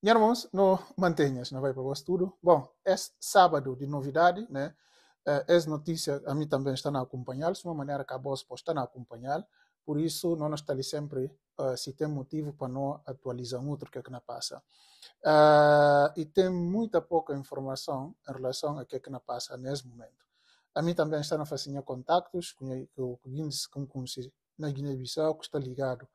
Minha irmãos, não mantenhas, não vai para o estudo. Bom, é sábado de novidade, né? É, essa notícia a mim também está a acompanhar, de uma maneira que a voz está a acompanhar. Por isso, não está ali sempre, uh, se tem motivo para não atualizar muito o que é que não passa. Uh, e tem muita pouca informação em relação a que é que não passa nesse momento. A mim também está a fazer contactos com o que conheci na Guiné-Bissau, que está ligado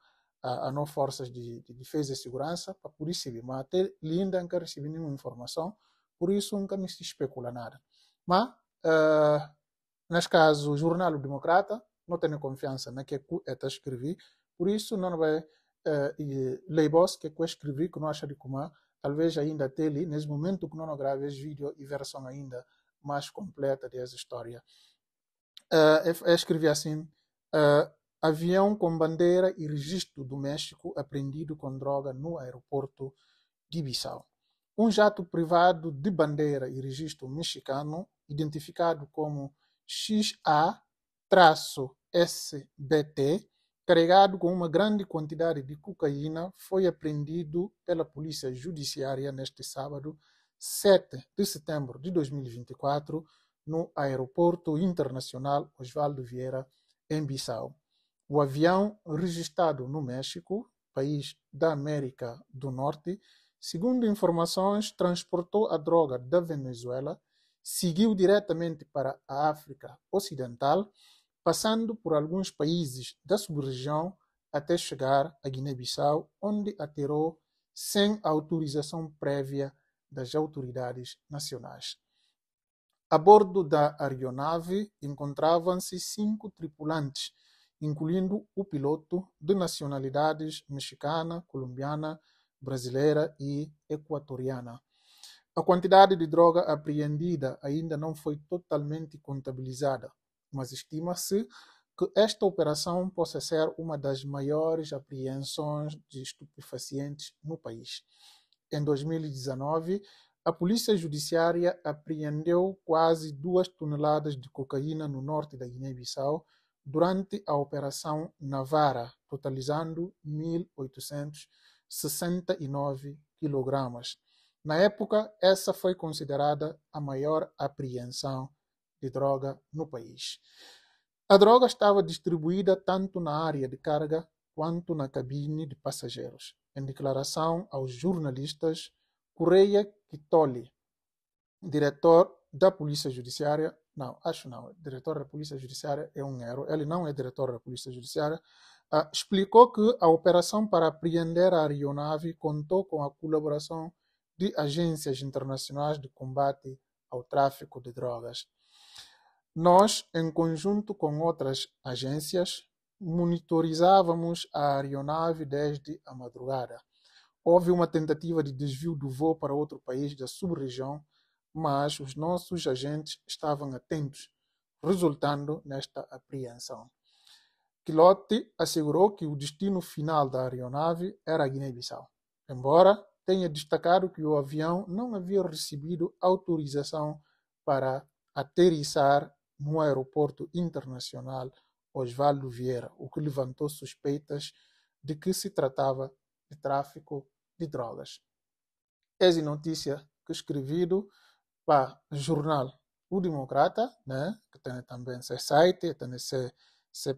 a, a não forças de, de, defesa e segurança, para por isso mas até ainda não recebi nenhuma informação, por isso nunca me especula nada. Mas, uh, neste caso, o Jornal Democrata, não tenho confiança na que está escrevi, por isso não vai uh, leibos que eu escrevi, que não acha de como talvez ainda ali, nesse momento que não grave esse vídeo e versão ainda mais completa dessa história. Uh, eu escrevi assim, uh, avião com bandeira e registro do México apreendido com droga no aeroporto de Bissau. Um jato privado de bandeira e registro mexicano, identificado como XA-SBT, carregado com uma grande quantidade de cocaína, foi apreendido pela Polícia Judiciária neste sábado, 7 de setembro de 2024, no Aeroporto Internacional Osvaldo Vieira, em Bissau. O avião, registrado no México, país da América do Norte, segundo informações, transportou a droga da Venezuela, seguiu diretamente para a África Ocidental, passando por alguns países da sub-região até chegar a Guiné-Bissau, onde aterrou sem autorização prévia das autoridades nacionais. A bordo da aeronave encontravam-se cinco tripulantes, incluindo o piloto de nacionalidades mexicana, colombiana, brasileira e equatoriana. A quantidade de droga apreendida ainda não foi totalmente contabilizada, mas estima-se que esta operação possa ser uma das maiores apreensões de estupefacientes no país. Em 2019, a Polícia Judiciária apreendeu quase duas toneladas de cocaína no norte da Guiné-Bissau durante a Operação Navara, totalizando 1.869 quilogramas. Na época, essa foi considerada a maior apreensão de droga no país. A droga estava distribuída tanto na área de carga quanto na cabine de passageiros. Em declaração aos jornalistas, Correia Kitoli, diretor da Polícia Judiciária, não, acho não, diretor da Polícia Judiciária é um erro, ele não é diretor da Polícia Judiciária, uh, explicou que a operação para apreender a aeronave contou com a colaboração de agências internacionais de combate ao tráfico de drogas. Nós, em conjunto com outras agências, monitorizávamos a aeronave desde a madrugada. Houve uma tentativa de desvio do voo para outro país da sub-região, mas os nossos agentes estavam atentos, resultando nesta apreensão. Quilote assegurou que o destino final da aeronave era Guiné-Bissau, embora tenha destacado que o avião não havia recebido autorização para aterrissar no aeroporto internacional Osvaldo Vieira, o que levantou suspeitas de que se tratava de tráfico de drogas. Essa notícia que escrevido o jornal O Democrata, né, que tem também seu site, tem sua,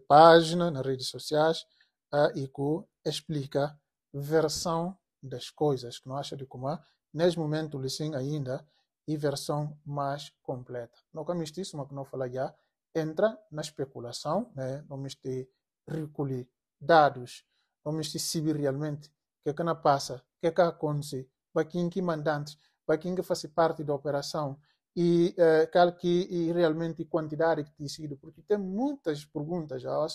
página nas redes sociais, uh, e que explica versão das coisas, que não acha de como neste momento sim ainda e versão mais completa. Não isto, mas que não fala já, entra na especulação, né? não me recolher dados, não me saber realmente o que é que não passa, o que é que acontece, para quem que mandante, que faz parte da operação e eh, qual que e realmente quantidade que tem sido, porque tem muitas perguntas já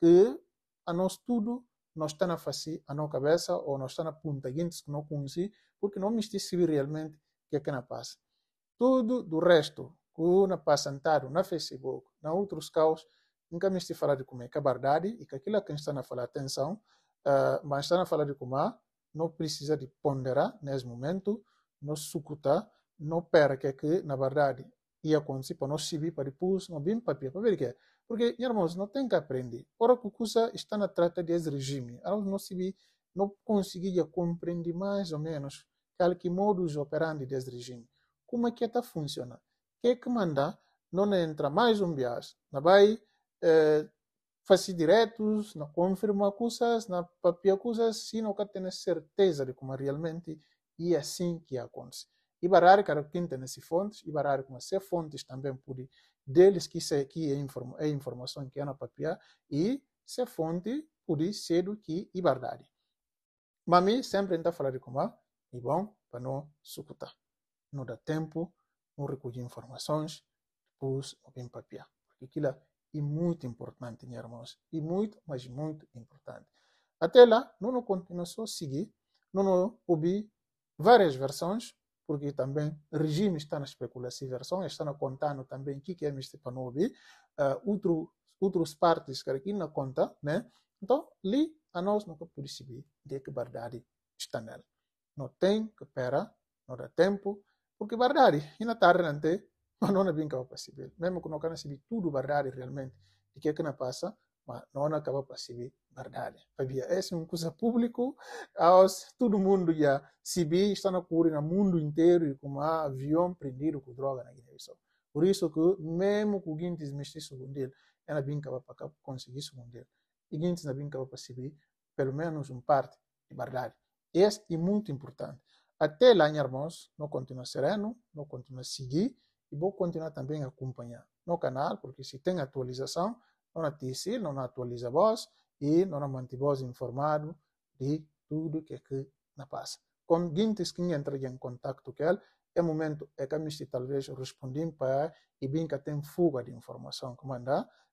que a nós tudo nós está na face a nossa cabeça ou nós está na ponta gente que não conhece, porque não me saber realmente o que é que não passa. Tudo do resto que na passantado na Facebook, na outros caos, nunca me estive falar de como é que é verdade e que aquilo que está a falar atenção, uh, mas está a falar de como não precisa de ponderar nesse momento, não sucutar, não perca que na verdade ia acontecer para nós subir para depois, não bem papel, para ver o que é. Porque, irmãos, não tem que aprender. Ora, que coisa está na trata desse regime. Nós não se não conseguia compreender mais ou menos qual que modus operandi desse regime. Como é que está funcionando? O que é que manda não entra mais um bias, não vai eh, fazer diretos, não confirma coisas, não papia coisas, se não tem certeza de como realmente é assim que acontece. E quem tem esse fontes, e barar como se fontes também pode deles que se que é, informa, é informação que é na papia e se fonte pode ser do que é verdade. Mas mim sempre está falando de como é bom para não sucutar. Não dá tempo, não recolher informações, depois não vem papia. Porque aquilo é muito importante, meus irmãos. E muito, mas muito importante. Até lá, não continua só seguir, não ouvir várias versões, porque também regime está na especulação está contando também o que é não ouvir, uh, outro, outras partes que aqui na conta, né? Então, ali, a nós podemos saber de que verdade está nela. Não tem que esperar, não dá tempo, porque verdade, e na tarde não tem, mas não é bem possível. Mesmo que não saber tudo verdade realmente, de que é que não passa, mas não acaba possível verdade. Fabia, essa é uma coisa pública, todo mundo já vê, está na cura no mundo inteiro com um avião prendido com droga na Guiné-Bissau. Por isso que, mesmo que Guintes mexer segundo ele, ela bem capaz para conseguir segundo ele. E Guintes não bem capaz para saber, pelo menos uma parte de verdade. Esse é muito importante. Até lá, irmãos, não continua sereno, não continua seguir, e vou continuar também a acompanhar no canal, porque se tem atualização, não TC, não atualiza voz e não mantém voz informado de tudo que que na passa. Com guintes que entra em contato com ele, é momento é que me talvez respondem para e bem que tem fuga de informação que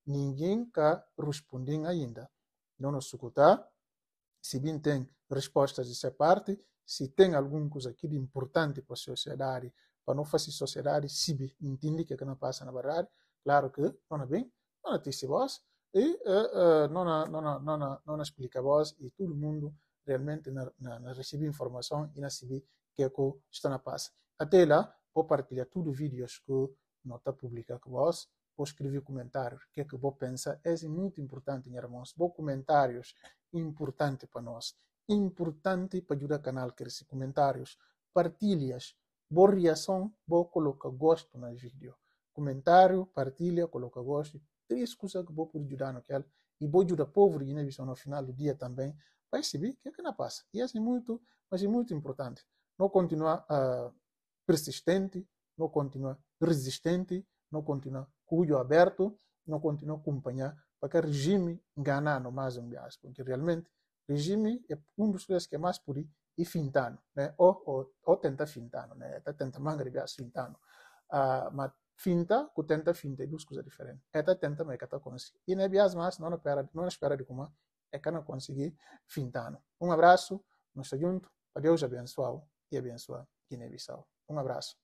ninguém que responde ainda. Não nos escutar, se bem tem respostas dessa parte, se tem alguma coisa aqui de importante para a sociedade, para não fazer sociedade se entende que não passa na verdade claro que não é bem não disse vós e uh, uh, não não não explica vós e todo mundo realmente na, na, na informação e na sabe que é que está na passa até lá vou partilhar tudo vídeos que não está publicado com vós vou escrever comentários o que é que vou pensar é muito importante irmãos vou comentários importante para nós importante para ajudar o canal a crescer comentários partilhas boa reação, vou colocar gosto no vídeo. Comentário, partilha, coloca gosto. Três coisas que vou poder ajudar naquela. E vou ajudar o povo de guiné no final do dia também. Vai saber o que é que não passa. E é muito, mas é muito importante. Não continuar uh, persistente, não continuar resistente, não continuar com o olho aberto, não continuar acompanhar para que o regime enganando mais um vez. Porque realmente, o regime é um dos coisas que é mais por aí e fintano, né? ou, ou, ou tenta fintano, né? Tá tenta mangrebiar fintano. Uh, mas finta com tenta finta é duas coisas diferentes. Eta tenta mas tá conseguir. E ne bias não espera, não espera de como é que não conseguir fintano. Um abraço, nós estamos juntos, Deus abençoe e abençoe Guiné-Bissau. Um abraço.